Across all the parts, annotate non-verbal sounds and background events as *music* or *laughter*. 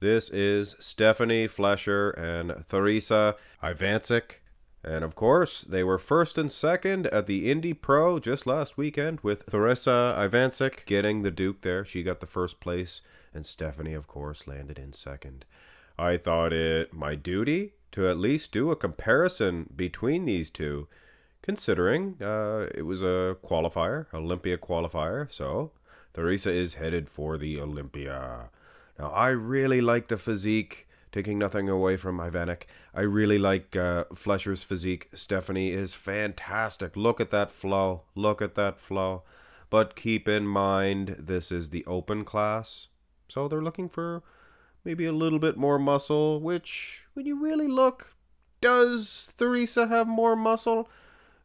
This is Stephanie Flesher and Theresa Ivancik. And of course, they were first and second at the Indy Pro just last weekend with Theresa Ivancik getting the Duke there. She got the first place, and Stephanie, of course, landed in second. I thought it my duty to at least do a comparison between these two, considering uh, it was a qualifier, Olympia qualifier. So Theresa is headed for the Olympia. Now, I really like the physique, taking nothing away from Ivanek. I really like uh, Flesher's physique. Stephanie is fantastic. Look at that flow. Look at that flow. But keep in mind, this is the open class. So they're looking for maybe a little bit more muscle, which, when you really look, does Theresa have more muscle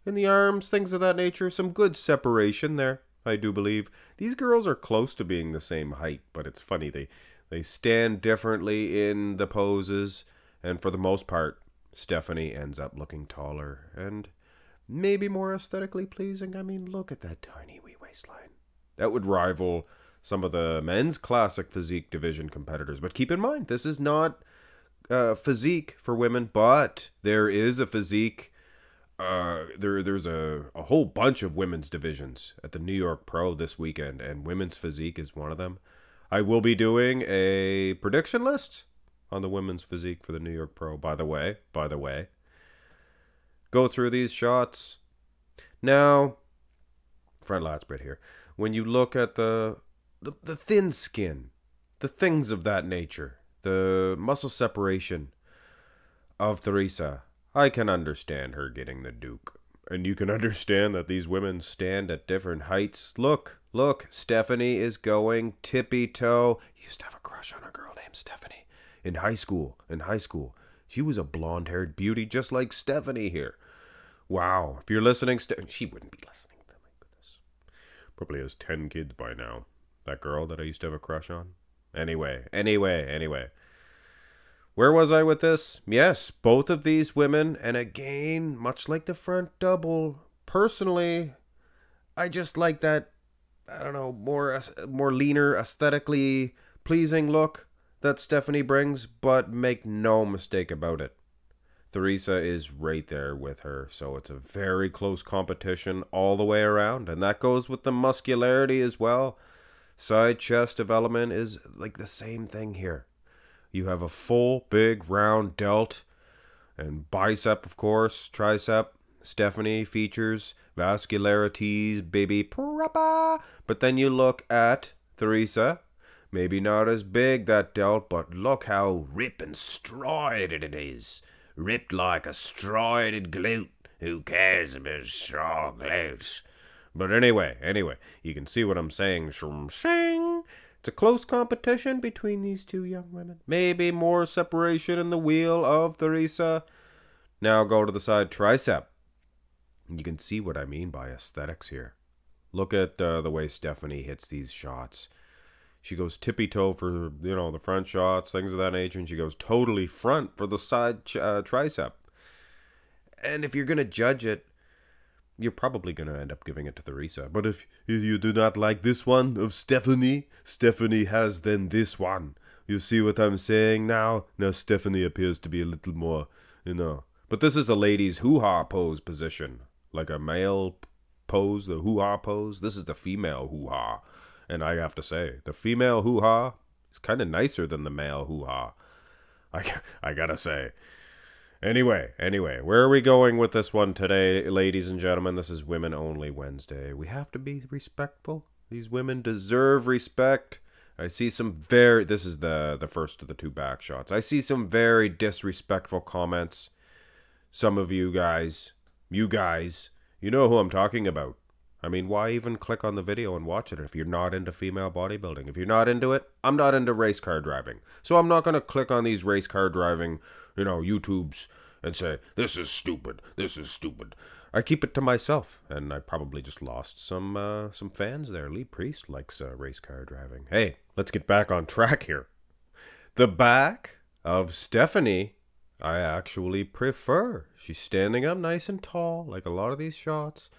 in the arms, things of that nature? Some good separation there, I do believe. These girls are close to being the same height, but it's funny. They they stand differently in the poses, and for the most part, Stephanie ends up looking taller and maybe more aesthetically pleasing. I mean, look at that tiny wee waistline. That would rival some of the men's classic physique division competitors. But keep in mind, this is not uh, physique for women, but there is a physique. Uh, there, there's a, a whole bunch of women's divisions at the New York Pro this weekend, and women's physique is one of them. I will be doing a prediction list on the women's physique for the New York Pro. By the way, by the way, go through these shots. Now, front lat spread here. When you look at the, the the thin skin, the things of that nature, the muscle separation of Theresa, I can understand her getting the Duke. And you can *laughs* understand that these women stand at different heights. Look, look, Stephanie is going tippy toe. Used to have a crush on a girl named Stephanie in high school. In high school, she was a blonde haired beauty just like Stephanie here. Wow, if you're listening, Ste- she wouldn't be listening. Oh my goodness. Probably has 10 kids by now. That girl that I used to have a crush on. Anyway, anyway, anyway. Where was I with this? Yes, both of these women, and again, much like the front double, personally, I just like that, I don't know, more more leaner, aesthetically pleasing look that Stephanie brings, but make no mistake about it. Theresa is right there with her, so it's a very close competition all the way around, and that goes with the muscularity as well. Side chest development is like the same thing here. You have a full, big, round delt and bicep, of course, tricep. Stephanie features vascularities, baby proper. But then you look at Theresa. Maybe not as big, that delt, but look how rip and striated it is. Ripped like a striated glute. Who cares about strong glutes? But anyway, anyway, you can see what I'm saying. Shing. It's a close competition between these two young women. Maybe more separation in the wheel of Theresa. Now go to the side tricep. You can see what I mean by aesthetics here. Look at uh, the way Stephanie hits these shots. She goes tippy toe for you know the front shots, things of that nature, and she goes totally front for the side uh, tricep. And if you're gonna judge it, you're probably going to end up giving it to Theresa. But if, you do not like this one of Stephanie, Stephanie has then this one. You see what I'm saying now? Now Stephanie appears to be a little more, you know. But this is the lady's hoo-ha pose position. Like a male pose, the hoo-ha pose. This is the female hoo-ha. And I have to say, the female hoo-ha is kind of nicer than the male hoo-ha. *laughs* I, I gotta say. Anyway, anyway, where are we going with this one today, ladies and gentlemen? This is Women Only Wednesday. We have to be respectful. These women deserve respect. I see some very this is the the first of the two back shots. I see some very disrespectful comments. Some of you guys, you guys, you know who I'm talking about. I mean, why even click on the video and watch it if you're not into female bodybuilding? If you're not into it, I'm not into race car driving. So I'm not going to click on these race car driving, you know, YouTubes and say, this is stupid, this is stupid. I keep it to myself, and I probably just lost some uh, some fans there. Lee Priest likes uh, race car driving. Hey, let's get back on track here. The back of Stephanie, I actually prefer. She's standing up nice and tall, like a lot of these shots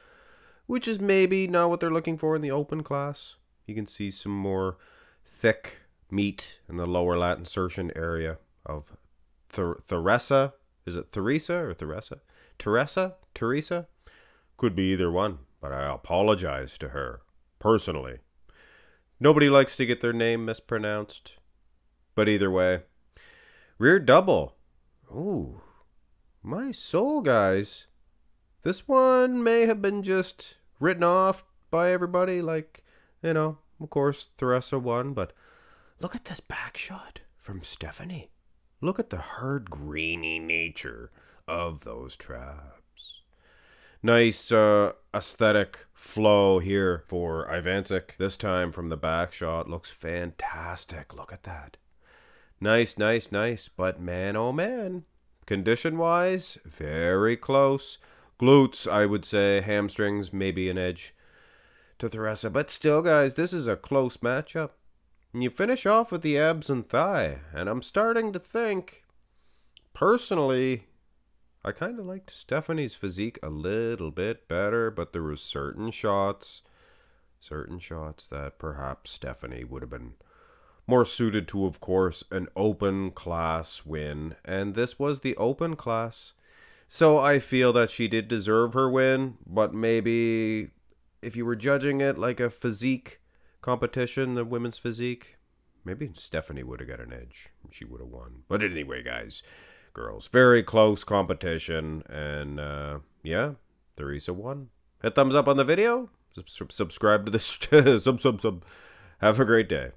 which is maybe not what they're looking for in the open class. You can see some more thick meat in the lower lat insertion area of Th- Theresa. Is it Theresa or Theresa? Teresa? Teresa? Could be either one, but I apologize to her personally. Nobody likes to get their name mispronounced, but either way. Rear double. Ooh, my soul, guys. This one may have been just written off by everybody, like, you know, of course, Theresa won, but look at this back shot from Stephanie. Look at the hard, greeny nature of those traps. Nice uh, aesthetic flow here for Ivancik. This time from the back shot looks fantastic. Look at that. Nice, nice, nice. But man, oh man, condition wise, very close. Glutes, I would say. Hamstrings, maybe an edge to Theresa. But still, guys, this is a close matchup. And you finish off with the abs and thigh. And I'm starting to think, personally, I kind of liked Stephanie's physique a little bit better, but there were certain shots, certain shots that perhaps Stephanie would have been more suited to, of course, an open class win. And this was the open class. So I feel that she did deserve her win, but maybe if you were judging it like a physique competition, the women's physique, maybe Stephanie would have got an edge. She would have won. But anyway, guys, girls, very close competition. And uh, yeah, Theresa won. Hit thumbs up on the video. Sub- subscribe to this. *laughs* sub, sub, sub. Have a great day.